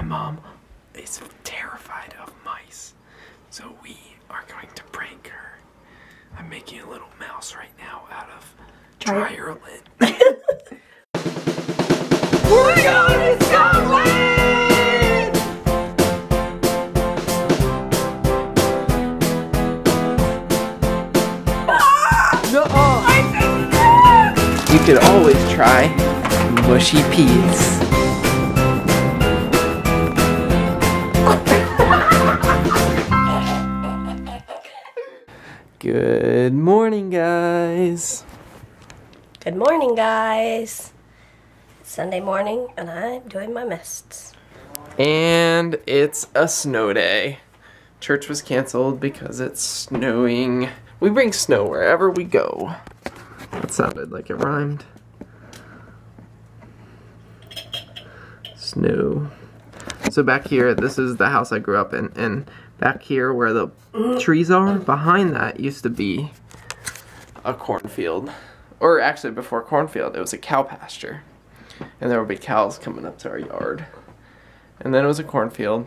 My mom is terrified of mice, so we are going to prank her. I'm making a little mouse right now out of dryer lint. We're going to Scotland! Ah! Ah! You could always try mushy peas. Good morning, guys. Good morning, guys. It's Sunday morning, and I'm doing my mists. And it's a snow day. Church was canceled because it's snowing. We bring snow wherever we go. That sounded like it rhymed. Snow. So back here, this is the house I grew up in, and back here where the trees are, behind that used to be a cornfield. Or actually, before cornfield, it was a cow pasture. And there would be cows coming up to our yard. And then it was a cornfield,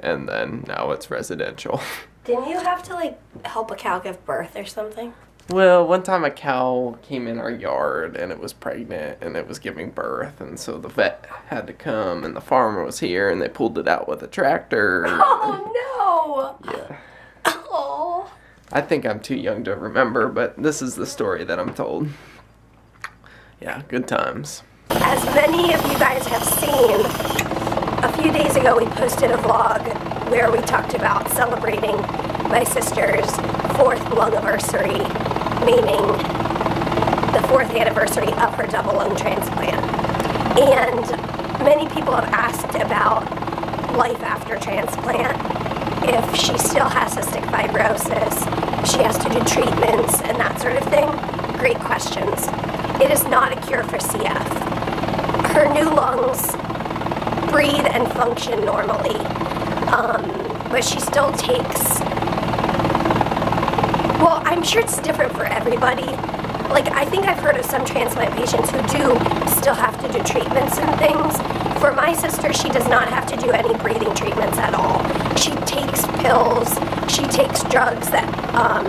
and then now it's residential. Didn't you have to like help a cow give birth or something? Well, one time a cow came in our yard and it was pregnant and it was giving birth, and so the vet had to come, and the farmer was here, and they pulled it out with a tractor. Oh no! Yeah. Oh. I think I'm too young to remember, but this is the story that I'm told. Yeah, good times. As many of you guys have seen, a few days ago we posted a vlog where we talked about celebrating my sister's fourth lung anniversary, meaning the fourth anniversary of her double lung transplant. And many people have asked about life after transplant, if she still has cystic fibrosis, she has to do treatments and that sort of thing. Great questions. It is not a cure for CF. Her new lungs breathe and function normally, um, but she still takes. I'm sure it's different for everybody. Like, I think I've heard of some transplant patients who do still have to do treatments and things. For my sister, she does not have to do any breathing treatments at all. She takes pills, she takes drugs that, um,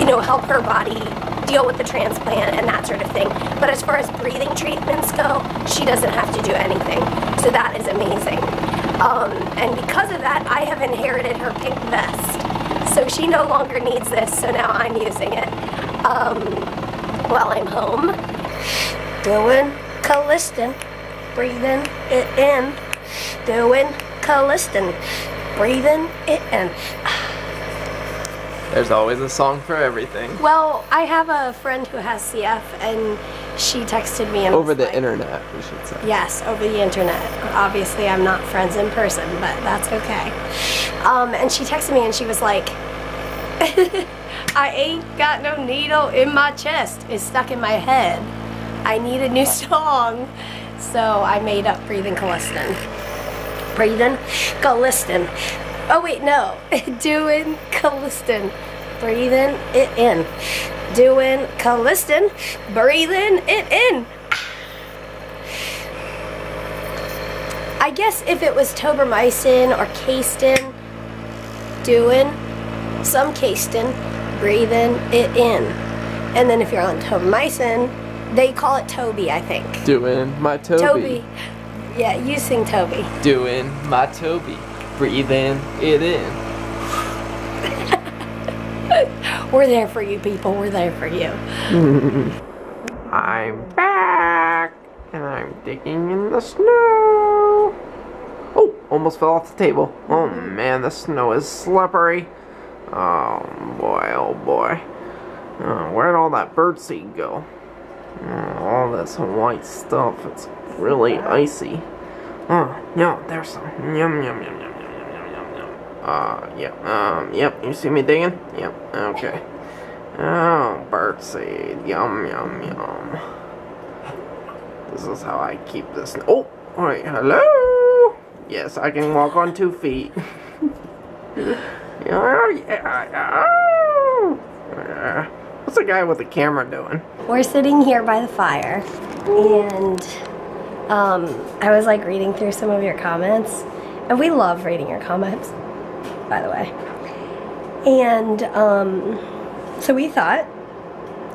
you know, help her body deal with the transplant and that sort of thing. But as far as breathing treatments go, she doesn't have to do anything. So that is amazing. Um, and because of that, I have inherited her pink vest. So she no longer needs this, so now I'm using it um, while I'm home. Doing Colistin, breathing it in. Doing Colistin, breathing it in. There's always a song for everything. Well, I have a friend who has CF, and she texted me and Over the like- internet, we should say. Yes, over the internet. Obviously, I'm not friends in person, but that's okay. Um, and she texted me and she was like, I ain't got no needle in my chest. It's stuck in my head. I need a new song. So I made up Breathing Colistin. Breathing Colistin. Oh, wait, no. Doing Colistin. Breathing it in. Doing Colistin. Breathing it in. I guess if it was Tobramycin or Cayston, doing some Cayston, breathing it in. And then if you're on Tobramycin, they call it Toby, I think. Doing my Toby. Toby. Yeah, you sing Toby. Doing my Toby. Breathing it in. We're there for you, people. We're there for you. I'm back, and I'm digging in the snow. Almost fell off the table. Oh man, the snow is slippery. Oh boy, oh boy. Oh, where'd all that birdseed go? Oh, all this white stuff, it's really icy. Oh, no, there's some. Yum, yum, yum, yum, yum, yum, yum, yum. Uh, yeah, um, yep, you see me digging? Yep, okay. Oh, birdseed. Yum, yum, yum. This is how I keep this. Oh, wait, hello? Yes, I can walk on two feet. yeah, yeah, yeah. What's the guy with the camera doing? We're sitting here by the fire, and um, I was like reading through some of your comments, and we love reading your comments, by the way. And um, so we thought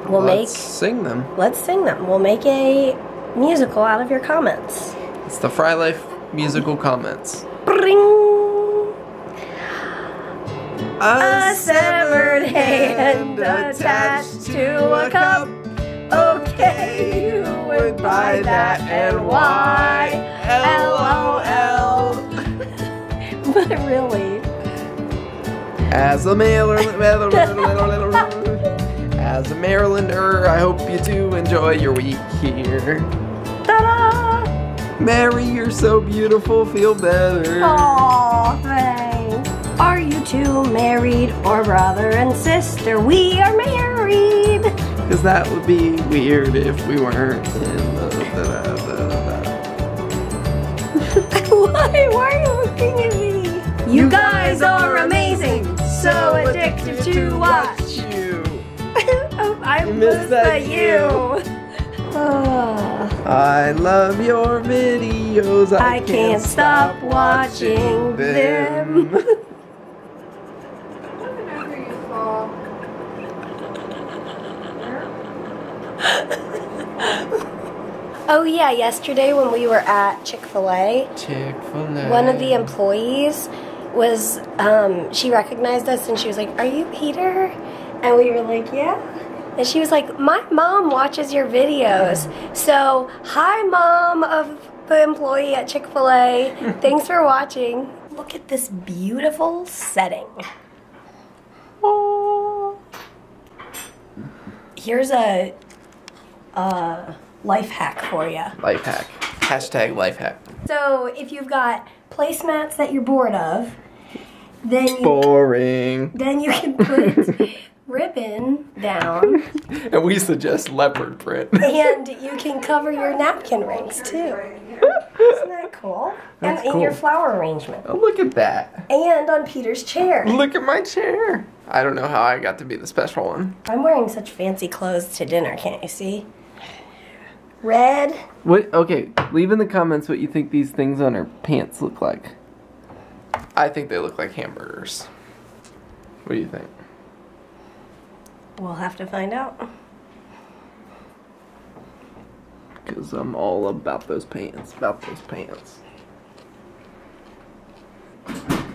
we'll Let's make sing them. let's sing them. We'll make a musical out of your comments. It's the Frey Life musical comments. Bring a severed hand attached to a cup. Okay, you would buy that and why? LOL. But really, As a Marylander, as a Marylander, I hope you do enjoy your week here. Mary, you're so beautiful, feel better. Aw, thanks. Are you two married or brother and sister? We are married. Because that would be weird if we weren't in the. the, the, the. Why? Why are you looking at me? You guys are amazing, so addictive to watch. you. oh, I You missed that the you. Ah, I love your videos. I, I can't stop watching them. oh yeah, yesterday when we were at Chick Fil A, Chick-fil-A. one of the employees was um, she recognized us and she was like are you peter and we were like yeah and she was like my mom watches your videos so hi mom of the employee at chick-fil-a thanks for watching look at this beautiful setting here's a, a life hack for you Life hack. Hashtag life hack. so if you've got placemats that you're bored of, then you, Boring. then you can put ribbon down And we suggest leopard print. and you can cover your napkin rings too. Isn't that cool? That's and in your flower arrangement. Oh, look at that. And on Peter's chair. Look at my chair. I don't know how I got to be the special one. I'm wearing such fancy clothes to dinner, can't you see? Red. What? Okay, leave in the comments what you think these things on her pants look like. I think they look like hamburgers. What do you think? We'll have to find out. Because I'm all about those pants. About those pants.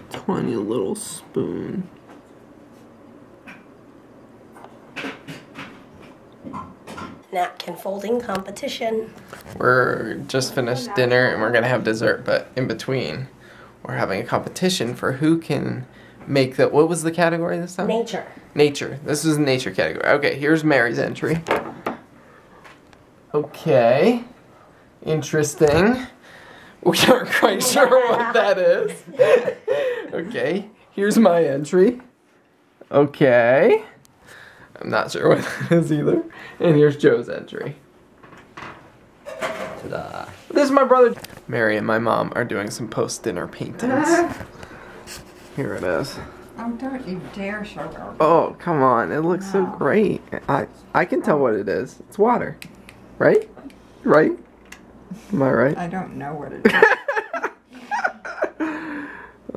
Tiny little spoon. Napkin folding competition. We're just finished dinner and we're gonna have dessert, but in between, we're having a competition for who can make the. What was the category this time? Nature. Nature. This is the nature category. Okay, here's Mary's entry. Okay. Interesting. We aren't quite sure what that is. okay, here's my entry. Okay. I'm not sure what that is either. And here's Joe's entry. Ta-da. This is my brother. Mary and my mom are doing some post-dinner paintings. Uh-huh. Here it is. Oh, don't you dare show her. Oh, come on. It looks so great. I I can tell what it is. It's water. Right? Right? Am I right? I don't know what it is.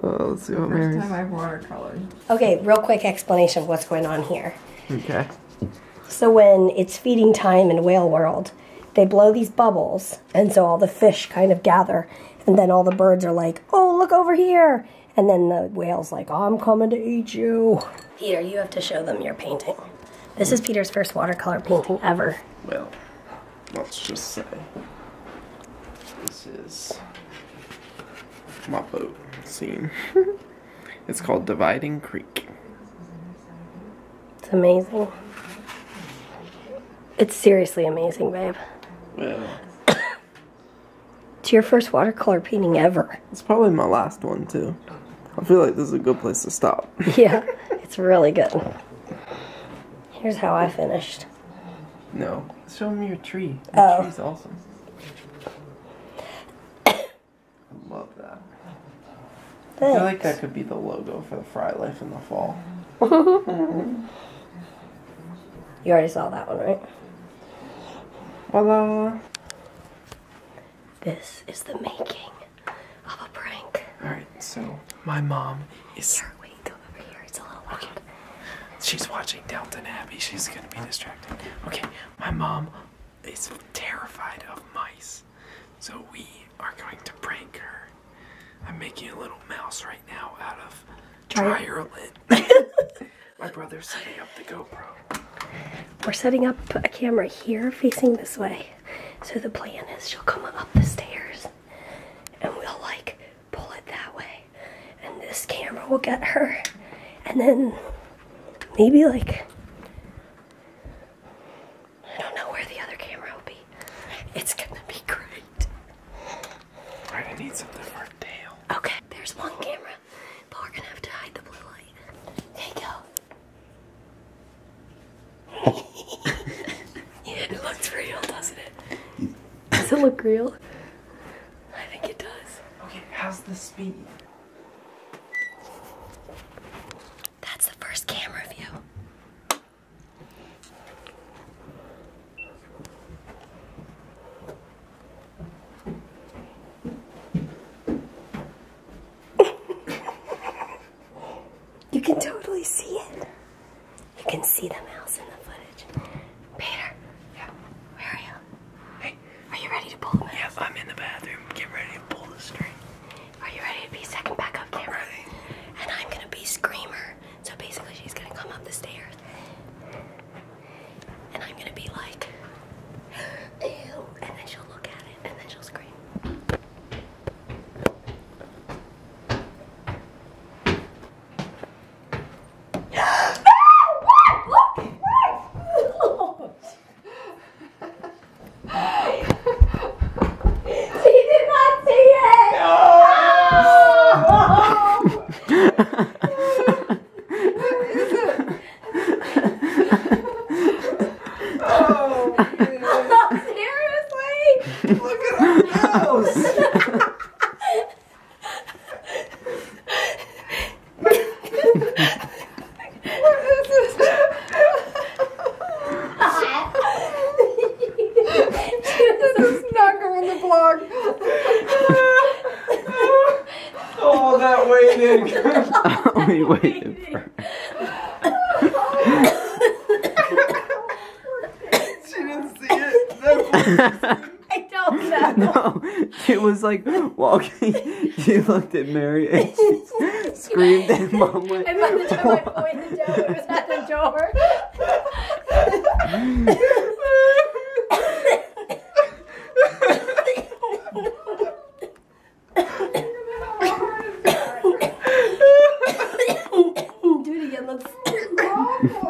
Oh, let's see what First Mary's. time I've watercolored. Okay, real quick explanation of what's going on here. Okay. So when it's feeding time in whale world, they blow these bubbles, and so all the fish kind of gather, and then all the birds are like, "Oh, look over here!" And then the whale's like, "I'm coming to eat you." Peter, you have to show them your painting. This is Peter's first watercolor painting ever. Well, let's just say this is my boat scene. it's called Dividing Creek. It's amazing. It's seriously amazing, babe. Well, It's your first watercolor painting ever. it's probably my last one too. I feel like this is a good place to stop. Yeah, it's really good. Here's how I finished. No, show me your tree. Your Oh. tree's awesome. I love that. I feel like that could be the logo for the Frey Life in the fall. You already saw that one, right? Voila! This is the making of a prank. Alright, so my mom is Here, wait, go over here. It's a little loud. she's watching Downton Abbey. She's gonna be distracted. Okay, my mom is terrified of mice. So we are going to prank her. I'm making a little mouse right now out of dryer lint. my brother's setting up the GoPro. We're setting up a camera here facing this way. So the plan is she'll come up the stairs and we'll like pull it that way. And will get her. And then maybe like I don't know where the other camera will be. It's gonna be great. Alright, I need something for a tail. Okay, there's one camera, but we're gonna have to hide the blue light. Okay, go. yeah, it looks real, doesn't it? Does it look real? I think it does. Okay, how's the speed? she was like walking. She looked at Mary and she screamed, and mom went. And by the time I pointed down, it was at the door. Do it again. Let's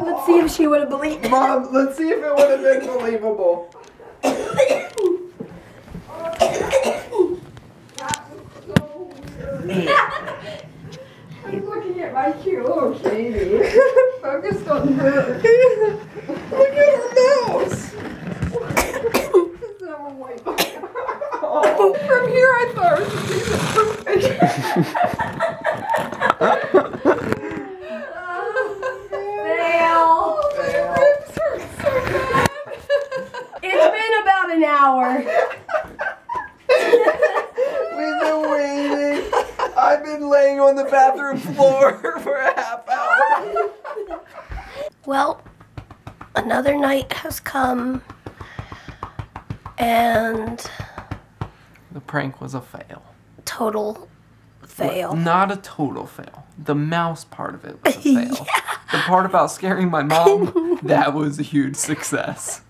let's see if she would have believed. Mom, let's see if it would have been believable. He's looking at my cute little Katie. Focused on her. Look at her I'm oh, from here I thought it was a piece of Fail. My ribs hurt so bad. It's been about an hour. We've been waiting. I've been laying on the bathroom floor for a half hour. Well, another night has come, and The prank was a fail. total fail. Not a total fail. The mouse part of it was a fail. The part about scaring my mom, that was a huge success.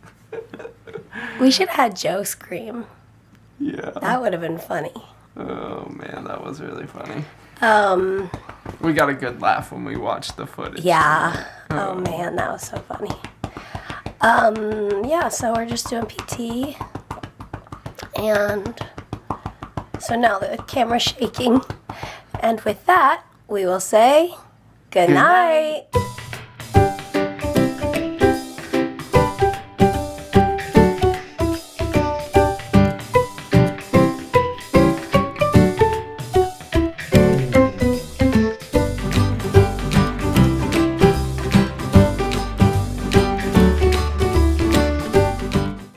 We should have had Joe scream. Yeah. That would have been funny. Oh man, that was really funny. Um, We got a good laugh when we watched the footage. yeah. Oh man, that was so funny. Um, yeah, so we're just doing PT. And so now the camera's shaking. And with that, we will say good Good night.